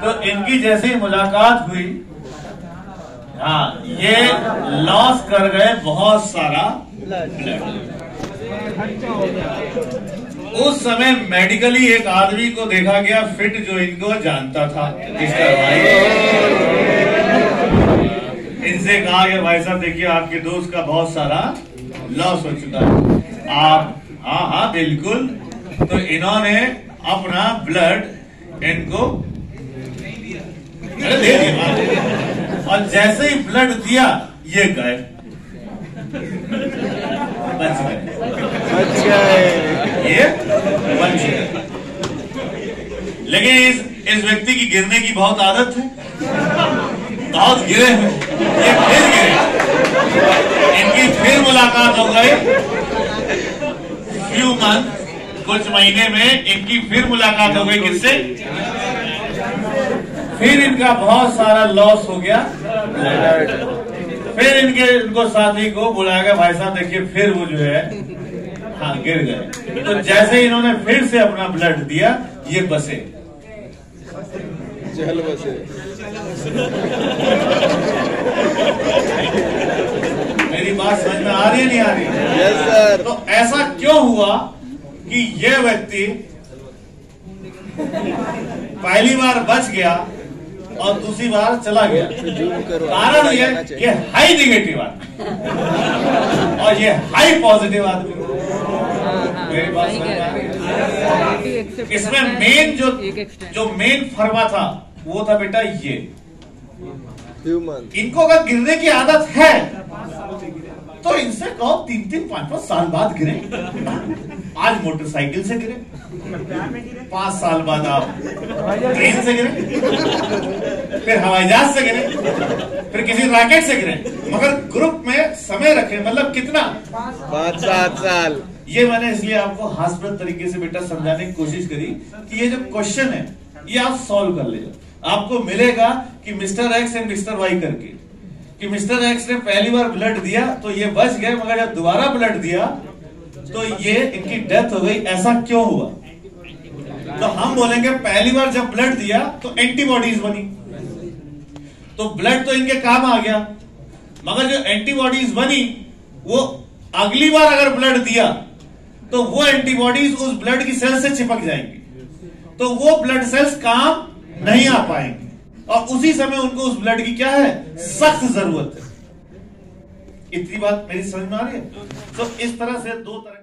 तो इनकी जैसे मुलाकात हुई हाँ ये लॉस कर गए बहुत सारा उस समय मेडिकली एक आदमी को देखा गया फिट जो इनको जानता था भाई। इनसे कहा गया, भाई साहब, देखिए, आपके दोस्त का बहुत सारा लॉस हो चुका है। आप हाँ हाँ बिल्कुल। तो इन्होंने अपना ब्लड इनको दे दिया। और जैसे ही ब्लड दिया ये गए। बच गए। बच गए। ये बच गए। लेकिन इस इस व्यक्ति की गिरने की बहुत आदत है। बहुत गिरे हैं। ये फिर गिरे इनकी फिर मुलाकात हो गई। फ्यू मंथ कुछ महीने में इनकी फिर मुलाकात हो गई किससे? फिर इनका बहुत सारा लॉस हो गया। फिर इनके इनको साथी को बुलाया गया भाई साहब देखिए फिर वो जो है हाँ गिर गए। तो जैसे ही इन्होंने फिर से अपना ब्लड दिया ये बसे। चल बसे। मेरी बात समझ में आ रही है नहीं आ रही? सर तो ऐसा क्यों हुआ कि ये व्यक्ति पहली बार बच गया और दूसरी बार चला गया। कारण ये ये हाई निगेटिव आदमी। और ये हाई पॉजिटिव आदमी। मेरी रही है? इसमें मेन जो जो मेन फरमा था वो था बेटा ये। इनको अगर गिरने की आदत है तो इनसे कहो तीन तीन पाँच पाँच साल बाद गिरे। आज मोटरसाइकिल से गिरे। पाँच साल बाद आप ट्रेन से गिरे। फिर हवाई जहाज़ से गिरे। फिर किसी रॉकेट से गिरे। मगर ग्रुप में समय रखे मतलब कितना? पाँच सात साल। ये मैंने इसलिए आपको हास्यप्रद तरीके से बेटा समझाने की कोशिश करी कि ये जो क्वेश्चन है ये आप सॉल्व कर ले आपको मिलेगा कि mister X and mister Y करके। कि मिस्टर एक्स ने पहली बार ब्लड दिया तो ये बच गए, मगर जब दोबारा ब्लड दिया तो ये इनकी डेथ हो गई। ऐसा क्यों हुआ? तो हम बोलेंगे, पहली बार जब ब्लड दिया तो एंटीबॉडीज बनी। तो ब्लड तो इनके काम आ गया, मगर जो एंटीबॉडीज बनी, वो अगली बार अगर ब्लड दिया तो वो एंटीबॉडीज उस ब्लड की सेल से चिपक जाएँगी। तो वो ब्लड सेल्स काम नहीं आ पाएँगे। और उसी समय उनको उस ब्लड की क्या है? सख्त ज़रूरत है। इतनी बात मेरी समझ में आ रही है? तो इस तरह से दो तरह